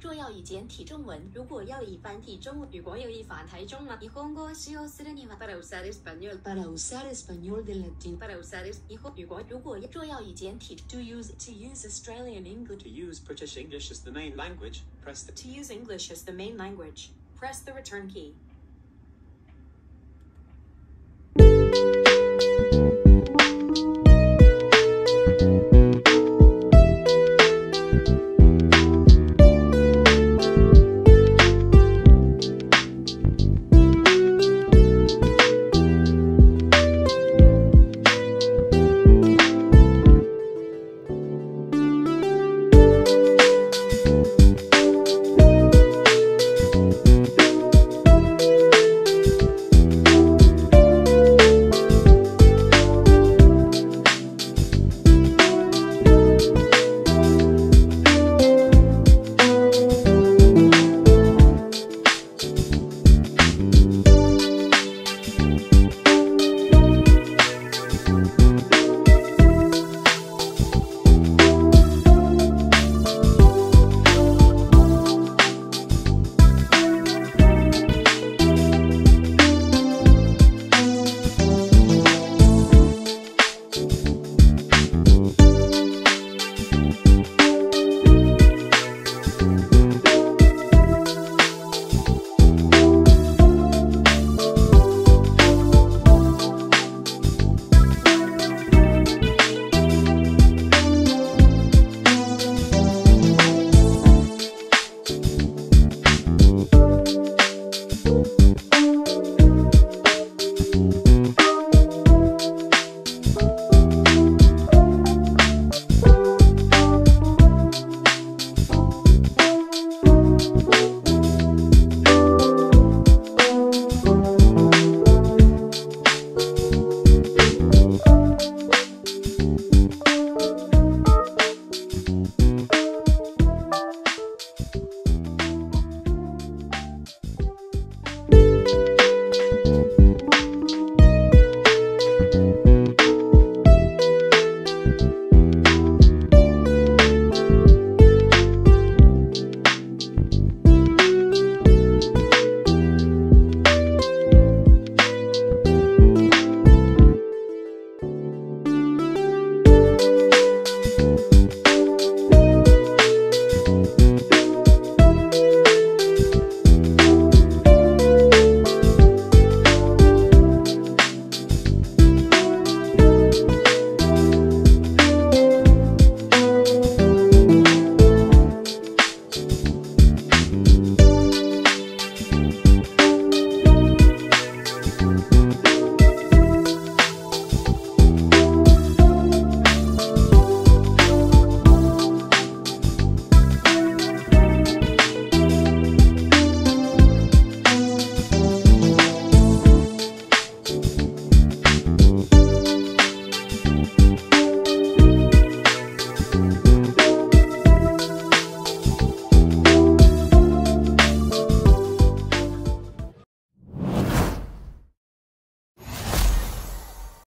若要以简体中文，如果要以繁体中文，如果要以繁体中文，日本語を使用するには para usar español para usar español de latín para usar es 日本如果如果若要以简体 to use to use Australian English To use British English as the main language, press the to use English as the main language, press the return key.